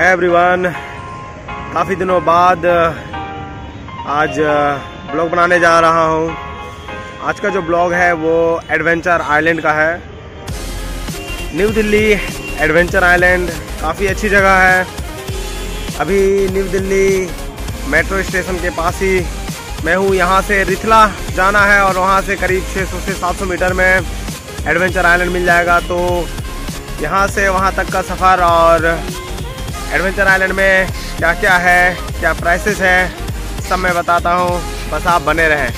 है एवरीवन काफ़ी दिनों बाद आज ब्लॉग बनाने जा रहा हूँ। आज का जो ब्लॉग है वो एडवेंचर आइलैंड का है। न्यू दिल्ली एडवेंचर आइलैंड काफ़ी अच्छी जगह है। अभी न्यू दिल्ली मेट्रो स्टेशन के पास ही मैं हूँ। यहाँ से रिथला जाना है और वहाँ से करीब 600 से 700 मीटर में एडवेंचर आइलैंड मिल जाएगा। तो यहाँ से वहाँ तक का सफ़र और एडवेंचर आइलैंड में क्या क्या है, क्या प्राइसेस है, सब मैं बताता हूँ। बस आप बने रहें।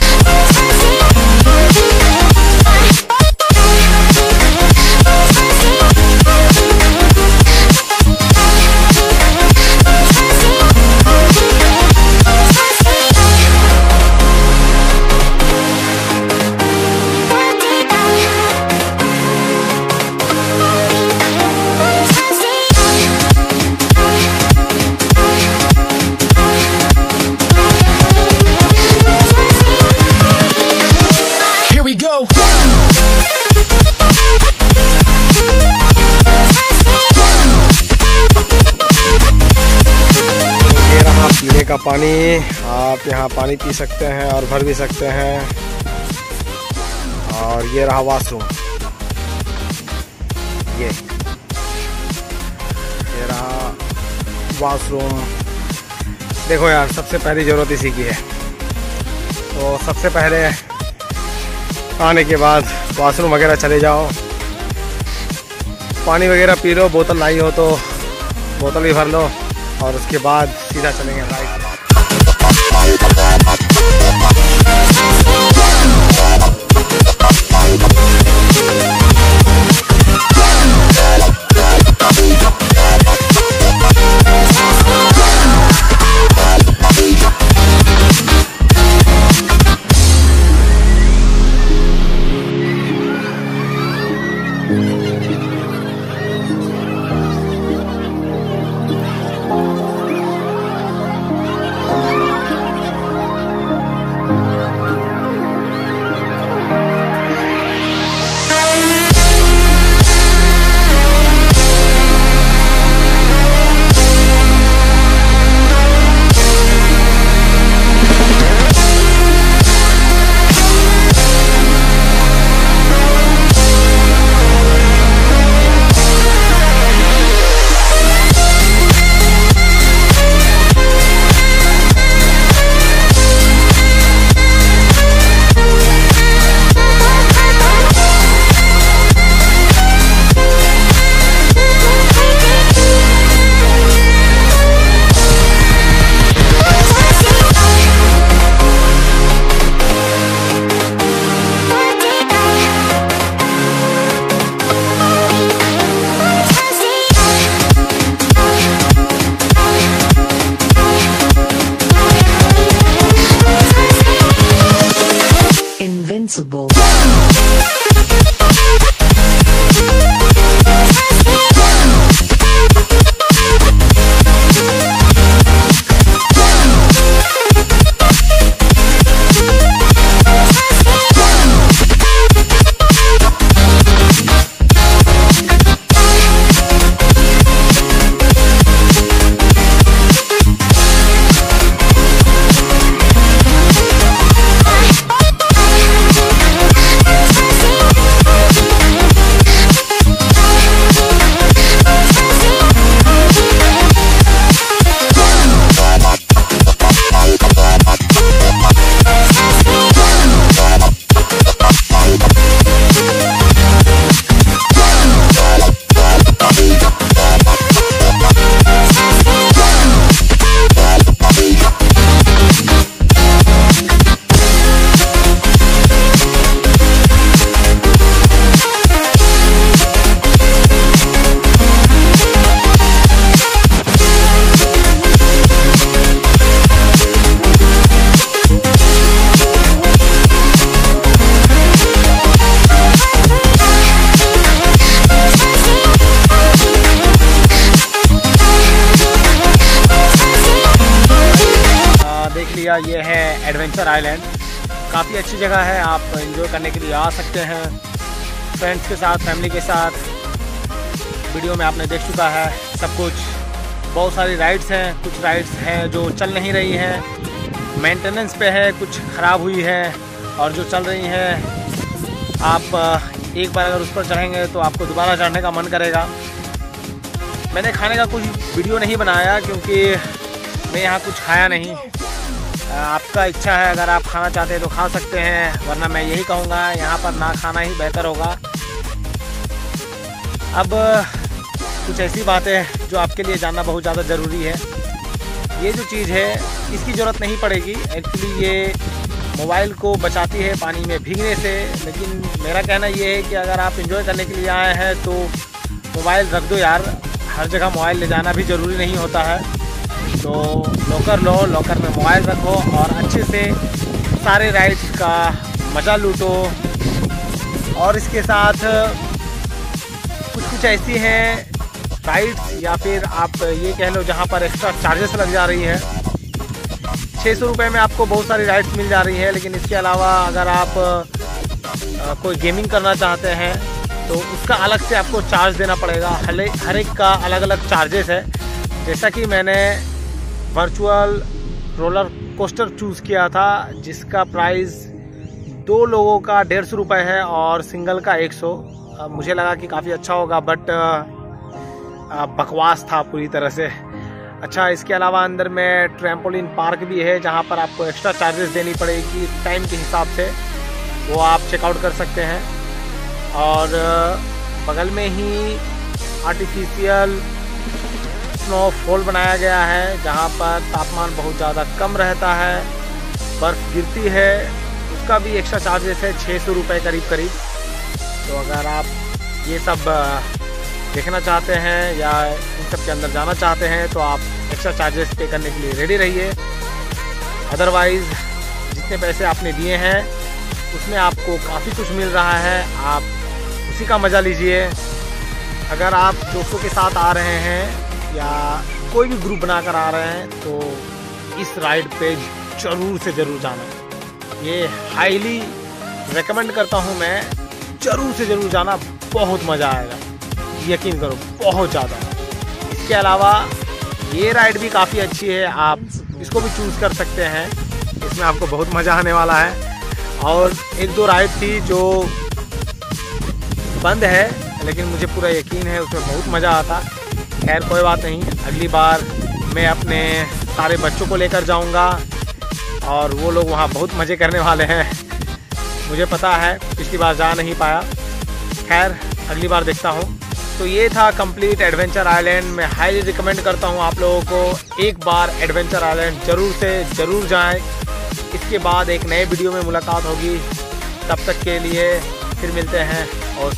का पानी। आप यहाँ पानी पी सकते हैं और भर भी सकते हैं। और ये रहा वाशरूम ये। ये रहा वाशरूम देखो यार, सबसे पहली ज़रूरत इसी की है। तो सबसे पहले आने के बाद वाशरूम वगैरह चले जाओ। पानी वगैरह पी लो, बोतल लाई हो तो बोतल भी भर लो। और उसके बाद सीधा चलेंगे right Thank you. Possible. Adventure island. काफ़ी अच्छी जगह है, आप एंजॉय करने के लिए आ सकते हैं। फ्रेंड्स के साथ फैमिली के साथ। वीडियो में आपने देख चुका है सब कुछ। बहुत सारी राइड्स हैं, कुछ राइड्स हैं जो चल नहीं रही हैं। मेंटेनेंस पे है, कुछ ख़राब हुई है और जो चल रही हैं, आप एक बार अगर उस पर चढ़ेंगे तो आपको दोबारा चढ़ने का मन करेगा। मैंने खाने का कुछ वीडियो नहीं बनाया क्योंकि मैं यहाँ कुछ खाया नहीं। आपका इच्छा है, अगर आप खाना चाहते हैं तो खा सकते हैं, वरना मैं यही कहूँगा, यहाँ पर ना खाना ही बेहतर होगा। अब, कुछ ऐसी बातें जो आपके लिए जानना बहुत ज़्यादा ज़रूरी है। ये जो चीज़ है, इसकी ज़रूरत नहीं पड़ेगी। एक्चुअली ये मोबाइल को बचाती है पानी में भीगने से। लेकिन मेरा कहना ये है कि अगर आप इंजॉय करने के लिए आए हैं तो मोबाइल रख दो यार। हर जगह मोबाइल ले जाना भी ज़रूरी नहीं होता है। तो लॉकर लो लॉकर में मोबाइल रखो और अच्छे से सारे राइड्स का मज़ा लूटो। और इसके साथ कुछ कुछ ऐसी हैं राइड्स या फिर आप ये कह लो जहाँ पर एक्स्ट्रा चार्जेस लग जा रही है। छः सौ रुपये में आपको बहुत सारी राइड्स मिल जा रही है, लेकिन इसके अलावा अगर आप कोई गेमिंग करना चाहते हैं तो उसका अलग से आपको चार्ज देना पड़ेगा। हर एक का अलग अलग चार्जेस है। जैसा कि मैंने वर्चुअल रोलर कोस्टर चूज़ किया था, जिसका प्राइस दो लोगों का डेढ़ सौ रुपये है और सिंगल का एक सौ। मुझे लगा कि काफ़ी अच्छा होगा बट बकवास था पूरी तरह से। अच्छा इसके अलावा अंदर में ट्रैम्पोलिन पार्क भी है, जहाँ पर आपको एक्स्ट्रा चार्जेस देनी पड़ेगी टाइम के हिसाब से। वो आप चेकआउट कर सकते हैं। और बगल में ही आर्टिफिशियल स्नोफॉल बनाया गया है, जहाँ पर तापमान बहुत ज़्यादा कम रहता है, बर्फ़ गिरती है, उसका भी एक्स्ट्रा चार्जेस है छः सौ रुपये करीब करीब। तो अगर आप ये सब देखना चाहते हैं या इन सब के अंदर जाना चाहते हैं तो आप एक्स्ट्रा चार्जेस पे करने के लिए रेडी रहिए। अदरवाइज़ जितने पैसे आपने दिए हैं, उसमें आपको काफ़ी कुछ मिल रहा है, आप उसी का मज़ा लीजिए। अगर आप दोस्तों के साथ आ रहे हैं या कोई भी ग्रुप बनाकर आ रहे हैं तो इस राइड पे ज़रूर से ज़रूर जाना। ये हाईली रेकमेंड करता हूँ मैं, ज़रूर से ज़रूर जाना, बहुत मज़ा आएगा। यकीन करो, बहुत ज़्यादा। इसके अलावा, ये राइड भी काफ़ी अच्छी है, आप इसको भी चूज़ कर सकते हैं। इसमें आपको बहुत मज़ा आने वाला है। और एक दो राइड थी जो बंद है, लेकिन मुझे पूरा यकीन है, उसमें बहुत मज़ा आता। खैर, कोई बात नहीं। अगली बार मैं अपने सारे बच्चों को लेकर जाऊँगा और वो लोग वहाँ बहुत मज़े करने वाले हैं। मुझे पता है, पिछली बार जा नहीं पाया। खैर, अगली बार देखता हूँ। तो ये था कंप्लीट एडवेंचर आइलैंड मैं हाईली रिकमेंड करता हूँ आप लोगों को एक बार एडवेंचर आइलैंड ज़रूर से ज़रूर जाएँ। इसके बाद एक नए वीडियो में मुलाकात होगी। तब तक के लिए फिर मिलते हैं और